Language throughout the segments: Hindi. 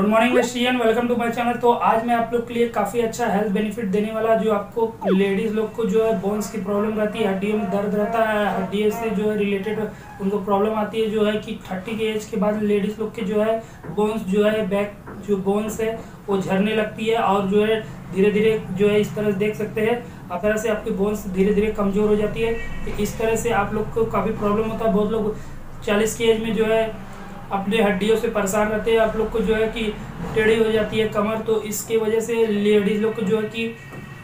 गुड मॉर्निंग वेस्टियन वेलकम टू माय चैनल तो आज मैं आप लोग के लिए काफ़ी अच्छा हेल्थ बेनिफिट देने वाला जो आपको लेडीज़ लोग को जो है बोन्स की प्रॉब्लम रहती है, हड्डियों में दर्द रहता है, हड्डियों से जो है रिलेटेड उनको प्रॉब्लम आती है, जो है कि थर्टी के एज के बाद लेडीज़ लोग के जो है बोन्स जो है बैक जो बोन्स है, वो झरने लगती है और जो है धीरे धीरे जो है इस तरह से देख सकते हैं। इस तरह से आपकी बोन्स धीरे धीरे कमज़ोर हो जाती है। तो इस तरह से आप लोग को काफ़ी प्रॉब्लम होता है। बहुत लोग चालीस की एज में जो है अपने हड्डियों से परेशान रहते हैं। आप लोग को जो है कि टेढ़ी हो जाती है कमर तो इसके वजह से लेडीज़ लोग को जो है कि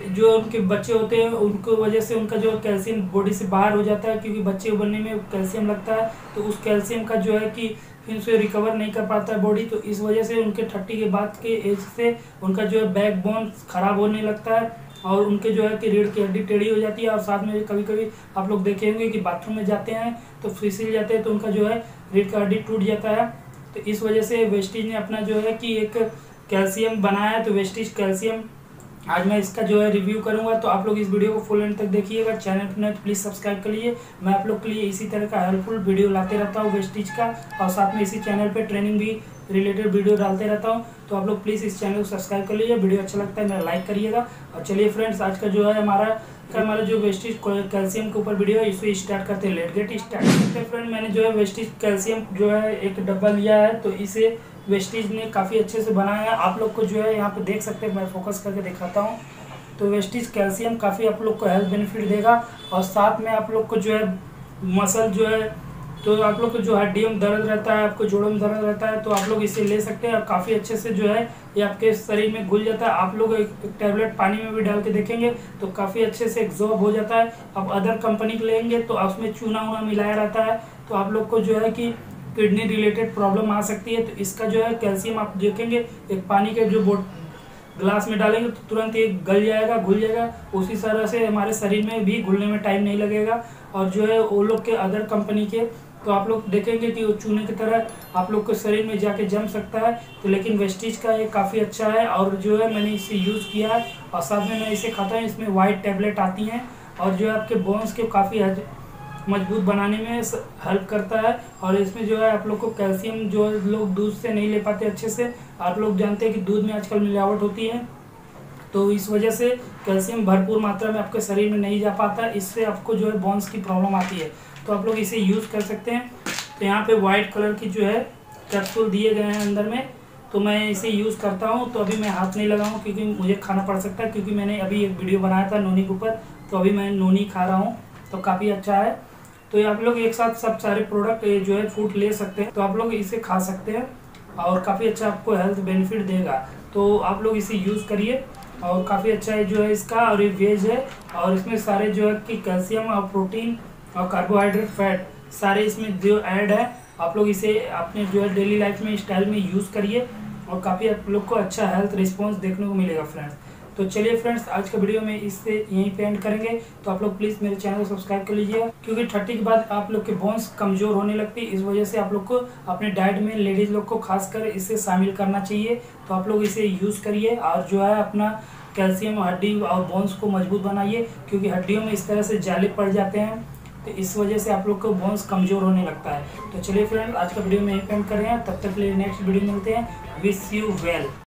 जो उनके बच्चे होते हैं, उनको वजह से उनका जो कैल्शियम बॉडी से बाहर हो जाता है, क्योंकि बच्चे बनने में कैल्शियम लगता है तो उस कैल्शियम का जो है कि फिर से रिकवर नहीं कर पाता है बॉडी तो इस वजह से उनके थर्टी के बाद के एज से उनका जो है बैक बोन खराब होने लगता है और उनके जो है कि रीढ़ की हड्डी टेढ़ी हो जाती है। और साथ में कभी कभी आप लोग देखे होंगे कि बाथरूम में जाते हैं तो फिसल जाते हैं तो उनका जो है रीढ़ का हड्डी टूट जाता है। तो इस वजह से वेस्टिज ने अपना जो है कि एक कैल्शियम बनाया तो वेस्टिज कैल्शियम, आज मैं इसका जो है रिव्यू करूँगा। तो आप लोग इस वीडियो को फुल एंड तक देखिएगा। चैनल पर तो प्लीज़ सब्सक्राइब कर लीजिए। मैं आप लोग के लिए इसी तरह का हेल्पफुल वीडियो लाते रहता हूँ वेस्टिज का। और साथ में इसी चैनल पर ट्रेनिंग भी रिलेटेड वीडियो डालते रहता हूँ तो आप लोग प्लीज़ इस चैनल को सब्सक्राइब कर लीजिए। वीडियो अच्छा लगता है, मेरा लाइक करिएगा। और चलिए फ्रेंड्स आज का जो है हमारा, का हमारा जो वेस्टिज कैल्शियम के ऊपर वीडियो है, इसे स्टार्ट करते हैं। लेट गेट स्टार्ट करते हैं फ्रेंड मैंने जो है वेस्टिज कैल्शियम जो है एक डब्बा लिया है तो इसे वेस्टिज ने काफ़ी अच्छे से बनाया है। आप लोग को जो है यहाँ पे देख सकते हैं, मैं फोकस करके दिखाता हूँ। तो वेस्टिज कैल्शियम काफ़ी आप लोग को हेल्थ बेनिफिट देगा। और साथ में आप लोग को जो है मसल जो है तो आप लोग को जो हड्डियों में दर्द रहता है, आपको जोड़ों में दर्द रहता है तो आप लोग इसे ले सकते हैं और काफ़ी अच्छे से जो है ये आपके शरीर में घुल जाता है। आप लोग एक टैबलेट पानी में भी डाल के देखेंगे तो काफ़ी अच्छे से एग्जॉर्ब हो जाता है। अब अदर कंपनी के लेंगे तो उसमें चूना वूना मिलाया रहता है तो आप लोग को जो है कि किडनी रिलेटेड प्रॉब्लम आ सकती है। तो इसका जो है कैल्शियम आप देखेंगे, एक पानी के जो बोट ग्लास में डालेंगे तो तुरंत ये गल जाएगा, घुल जाएगा। उसी तरह से हमारे शरीर में भी घुलने में टाइम नहीं लगेगा। और जो है वो लोग के अदर कंपनी के तो आप लोग देखेंगे कि वो चूने की तरह आप लोग के शरीर में जाके जम सकता है। तो लेकिन वेस्टिज का ये काफ़ी अच्छा है और जो है मैंने इसे यूज़ किया है और साथ में मैं इसे खाता हूँ। इसमें वाइट टैबलेट आती हैं और जो है आपके बोन्स के काफ़ी मज़बूत बनाने में हेल्प करता है और इसमें जो है आप लोग को कैल्शियम जो लोग दूध से नहीं ले पाते अच्छे से, आप लोग जानते हैं कि दूध में आजकल मिलावट होती है। तो इस वजह से कैल्शियम भरपूर मात्रा में आपके शरीर में नहीं जा पाता, इससे आपको जो है बॉन्स की प्रॉब्लम आती है। तो आप लोग इसे यूज़ कर सकते हैं। तो यहाँ पे वाइट कलर की जो है कैप्सूल दिए गए हैं अंदर में। तो मैं इसे यूज़ करता हूँ तो अभी मैं हाथ नहीं लगाऊँ क्योंकि मुझे खाना पड़ सकता है, क्योंकि मैंने अभी एक वीडियो बनाया था नोनी के ऊपर। तो अभी मैं नोनी खा रहा हूँ तो काफ़ी अच्छा है। तो आप लोग एक साथ सब सारे प्रोडक्ट जो है फ़ूड ले सकते हैं। तो आप लोग इसे खा सकते हैं और काफ़ी अच्छा आपको हेल्थ बेनिफिट देगा। तो आप लोग इसे यूज़ करिए और काफ़ी अच्छा है जो है इसका और ये वेज है और इसमें सारे जो है कि कैल्शियम और प्रोटीन और कार्बोहाइड्रेट फैट सारे इसमें जो ऐड है, आप लोग इसे अपने जो है डेली लाइफ में स्टाइल में यूज़ करिए और काफ़ी आप लोग को अच्छा हेल्थ रिस्पॉन्स देखने को मिलेगा फ्रेंड्स तो चलिए फ्रेंड्स आज का वीडियो में इससे यहीं पे एंड करेंगे. तो आप लोग प्लीज़ मेरे चैनल को सब्सक्राइब कर लीजिए क्योंकि थर्टी के बाद आप लोग के बोन्स कमज़ोर होने लगती है, इस वजह से आप लोग को अपने डाइट में लेडीज़ लोग को खासकर इसे शामिल करना चाहिए. तो आप लोग इसे यूज़ करिए और जो है अपना कैल्शियम हड्डी और बोन्स को मज़बूत बनाइए, क्योंकि हड्डियों में इस तरह से जाले पड़ जाते हैं. तो इस वजह से आप लोग का बोन्स कमज़ोर होने लगता है। तो चलिए फ्रेंड आज का वीडियो में एक पेंट कर रहे हैं। तब तक के लिए नेक्स्ट वीडियो मिलते हैं। Wish you well